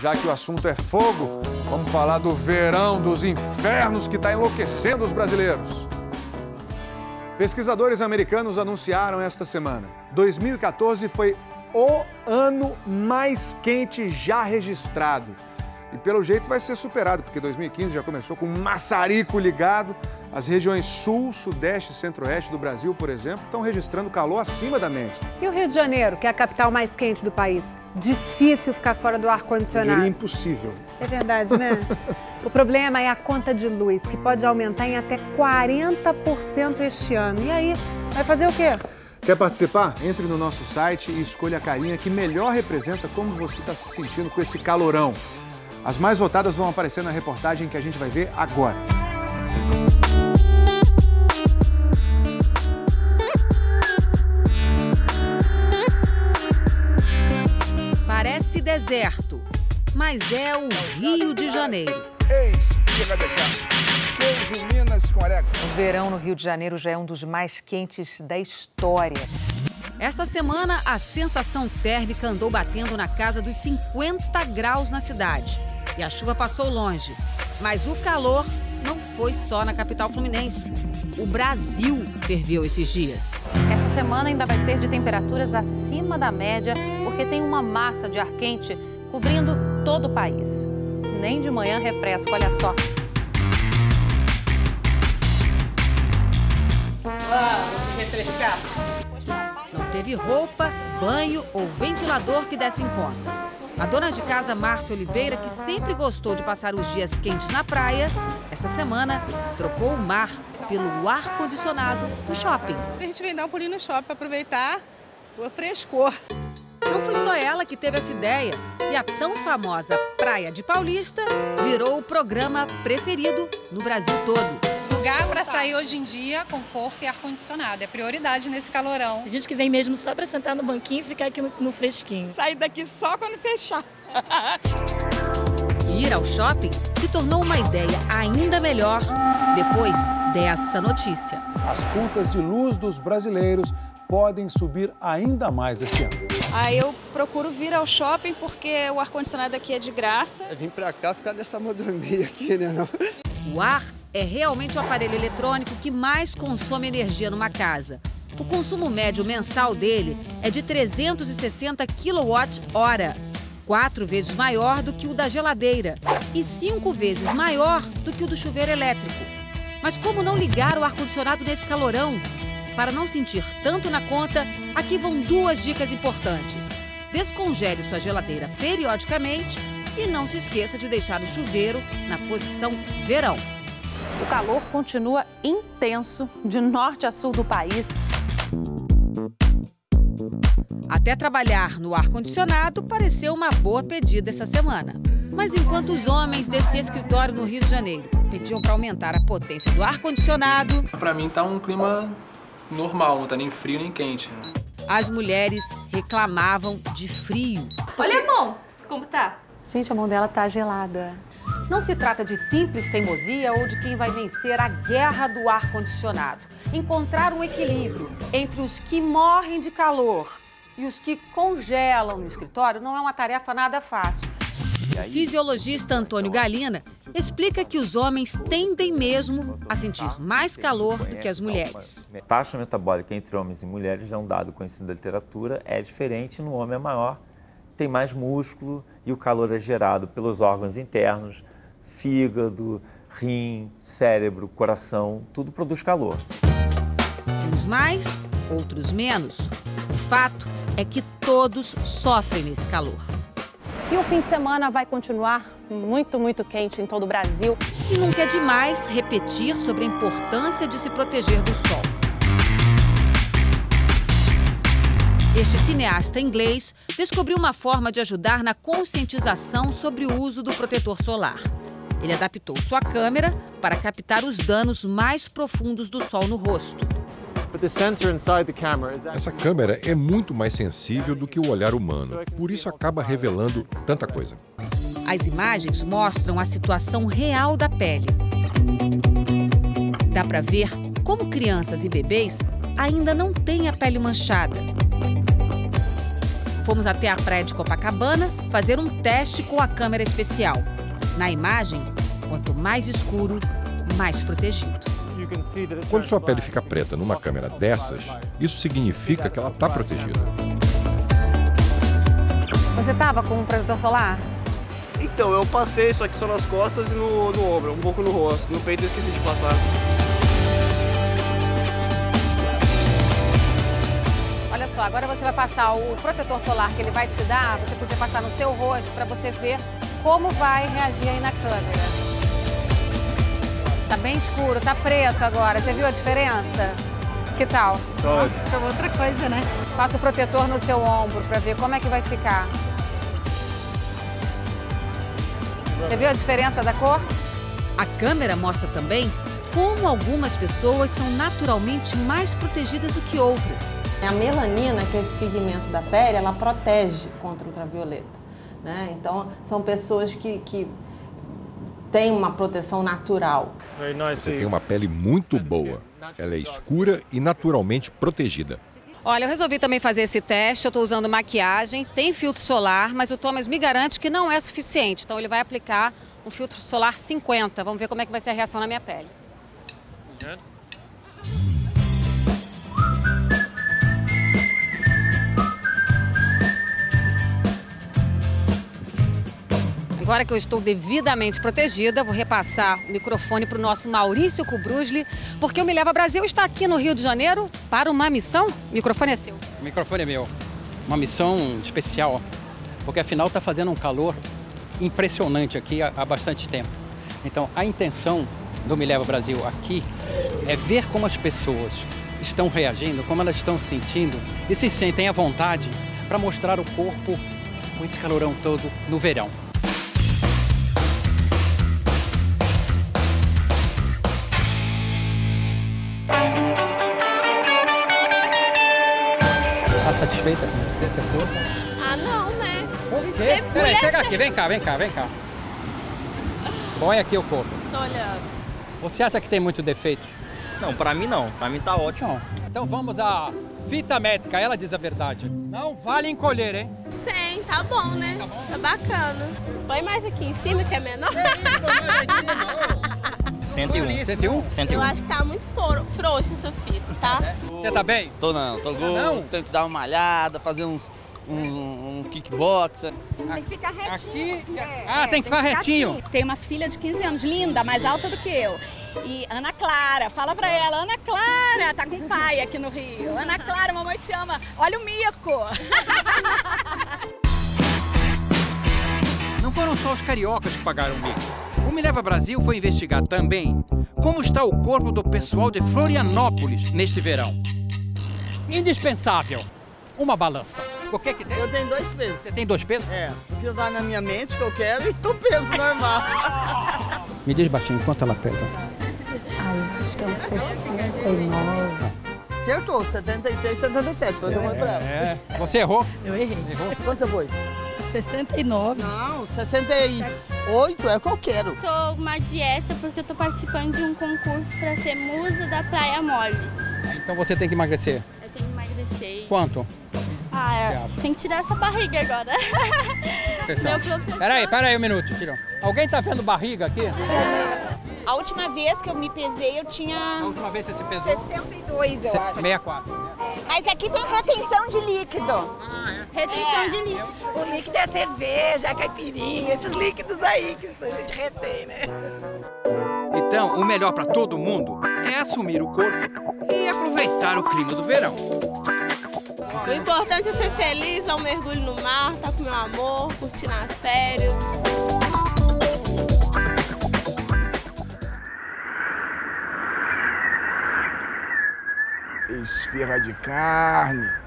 Já que o assunto é fogo, vamos falar do verão dos infernos que está enlouquecendo os brasileiros. Pesquisadores americanos anunciaram esta semana: 2014 foi o ano mais quente já registrado. E pelo jeito vai ser superado, porque 2015 já começou com um maçarico ligado. As regiões sul, sudeste e centro-oeste do Brasil, por exemplo, estão registrando calor acima da média. E o Rio de Janeiro, que é a capital mais quente do país? Difícil ficar fora do ar-condicionado. Diria impossível. É verdade, né? o problema é a conta de luz, que pode aumentar em até 40% este ano. E aí, vai fazer o quê? Quer participar? Entre no nosso site e escolha a carinha que melhor representa como você está se sentindo com esse calorão. As mais votadas vão aparecer na reportagem que a gente vai ver agora. Parece deserto, mas é o Rio de Janeiro. O verão no Rio de Janeiro já é um dos mais quentes da história. Esta semana, a sensação térmica andou batendo na casa dos 50 graus na cidade. E a chuva passou longe. Mas o calor não foi só na capital fluminense. O Brasil ferveu esses dias. Essa semana ainda vai ser de temperaturas acima da média, porque tem uma massa de ar quente cobrindo todo o país. Nem de manhã refresca, olha só. Vamos refrescar. Não teve roupa, banho ou ventilador que dessem conta. A dona de casa Márcia Oliveira, que sempre gostou de passar os dias quentes na praia, esta semana trocou o mar pelo ar-condicionado no shopping. A gente vem dar um pulinho no shopping para aproveitar o frescor. Não foi só ela que teve essa ideia. E a tão famosa Praia de Paulista virou o programa preferido no Brasil todo lugar para sair hoje em dia, conforto e ar-condicionado. É prioridade nesse calorão. Tem gente que vem mesmo só para sentar no banquinho e ficar aqui no, no fresquinho. Sair daqui só quando fechar. Ir ao shopping se tornou uma ideia ainda melhor depois dessa notícia. As contas de luz dos brasileiros podem subir ainda mais esse ano. Aí eu procuro vir ao shopping porque o ar-condicionado aqui é de graça. Eu vim pra cá ficar nessa modormia aqui, né? Não? O ar é realmente o aparelho eletrônico que mais consome energia numa casa. O consumo médio mensal dele é de 360 kWh, quatro vezes maior do que o da geladeira e cinco vezes maior do que o do chuveiro elétrico. Mas como não ligar o ar-condicionado nesse calorão? Para não sentir tanto na conta, aqui vão duas dicas importantes. Descongele sua geladeira periodicamente e não se esqueça de deixar o chuveiro na posição verão. O calor continua intenso de norte a sul do país. Até trabalhar no ar-condicionado pareceu uma boa pedida essa semana. Mas enquanto os homens desse escritório no Rio de Janeiro pediam para aumentar a potência do ar-condicionado. Para mim tá um clima normal, não tá nem frio nem quente. Né? As mulheres reclamavam de frio. Olha a mão, como tá? Gente, a mão dela tá gelada. Não se trata de simples teimosia ou de quem vai vencer a guerra do ar-condicionado. Encontrar um equilíbrio entre os que morrem de calor e os que congelam no escritório não é uma tarefa nada fácil. O fisiologista Antônio Galina explica que os homens tendem mesmo a sentir mais calor do que as mulheres. A taxa metabólica entre homens e mulheres é um dado conhecido da literatura, é diferente, no homem é maior, tem mais músculo e o calor é gerado pelos órgãos internos, fígado, rim, cérebro, coração, tudo produz calor. Uns mais, outros menos. O fato é que todos sofrem nesse calor. E o fim de semana vai continuar muito, muito quente em todo o Brasil. E nunca é demais repetir sobre a importância de se proteger do sol. Este cineasta inglês descobriu uma forma de ajudar na conscientização sobre o uso do protetor solar. Ele adaptou sua câmera para captar os danos mais profundos do sol no rosto. Essa câmera é muito mais sensível do que o olhar humano, por isso acaba revelando tanta coisa. As imagens mostram a situação real da pele. Dá para ver como crianças e bebês ainda não têm a pele manchada. Fomos até a praia de Copacabana fazer um teste com a câmera especial. Na imagem, quanto mais escuro, mais protegido. Quando sua pele fica preta numa câmera dessas, isso significa que ela está protegida. Você estava com um protetor solar? Então, eu passei isso aqui só nas costas e no, no ombro, um pouco no rosto. No peito eu esqueci de passar. Só, agora você vai passar o protetor solar que ele vai te dar, você podia passar no seu rosto para você ver como vai reagir aí na câmera. Tá bem escuro, tá preto agora. Você viu a diferença? Que tal? Nossa, fica outra coisa, né? Passa o protetor no seu ombro para ver como é que vai ficar. Você viu a diferença da cor? A câmera mostra também como algumas pessoas são naturalmente mais protegidas do que outras. A melanina, que é esse pigmento da pele, ela protege contra o ultravioleta. Né? Então, são pessoas que, que têm uma proteção natural. Você tem uma pele muito boa. Ela é escura e naturalmente protegida. Olha, eu resolvi também fazer esse teste. Eu estou usando maquiagem, tem filtro solar, mas o Thomas me garante que não é suficiente. Então ele vai aplicar um filtro solar 50. Vamos ver como é que vai ser a reação na minha pele. Agora que eu estou devidamente protegida, vou repassar o microfone para o nosso Maurício Cubrusli, porque o Me Leva Brasil está aqui no Rio de Janeiro para uma missão. O microfone é seu. O microfone é meu. Uma missão especial, porque afinal está fazendo um calor impressionante aqui há, bastante tempo. Então, a intenção do Me Leva Brasil aqui é ver como as pessoas estão reagindo, como elas estão sentindo e se sentem à vontade para mostrar o corpo com esse calorão todo no verão. Satisfeita com você, seu corpo? Ah, não, né? Por quê? Peraí, mulher chega aqui, vem cá, vem cá, vem cá. Põe aqui o corpo. Tô olhando. Você acha que tem muito defeito? Não, pra mim não. Pra mim tá ótimo. Então vamos à fita médica, ela diz a verdade. Não vale encolher, hein? 100, tá bom, né? Tá bacana. Põe mais aqui em cima, que é menor. 101. 101? 101. Eu acho que tá muito foro- frouxa essa fita, tá? Você tá bem? Tô não, tô gordo, Não? tenho que dar uma malhada, fazer uns, um, um kickboxer. Tem que ficar retinho. Aqui. Ah, tem que ficar retinho. assim. Tem uma filha de 15 anos, linda, mais alta do que eu. E Ana Clara, fala pra ela, Ana Clara, tá com o pai aqui no Rio. Ana Clara, mamãe te ama. Olha o mico. Não foram só os cariocas que pagaram o mico. O Me Leva Brasil foi investigar também como está o corpo do pessoal de Florianópolis neste verão. Indispensável, uma balança. O que que tem? Eu tenho dois pesos. Você tem dois pesos? É, o que tá na minha mente que eu quero e o peso normal. Me diz baixinho, quanto ela pesa? Ai, acho que é uns 69. Acertou, 76, 77. Foi o que eu falei pra ela. É. Você errou? Eu errei. Errou? Quanto você pôs? 69. Não, 68 é o que eu quero. Tô uma dieta porque eu tô participando de um concurso pra ser musa da Praia Mole. Então você tem que emagrecer. Eu tenho que emagrecer. Quanto? Ah, é, tem que tirar essa barriga agora. Pessoal. Meu professor... Peraí, peraí um minuto, Tirão. Alguém tá vendo barriga aqui? A última vez que eu me pesei, eu tinha A última vez você se pesou? 62, eu acho. 64. Mas aqui tem retenção de líquido. Retenção de líquido. O líquido é cerveja, a caipirinha, esses líquidos aí que a gente retém, né? Então, o melhor para todo mundo é assumir o corpo e aproveitar o clima do verão. O importante é ser feliz, dar um mergulho no mar, tá com meu amor, curtindo as férias. Esfirra de carne.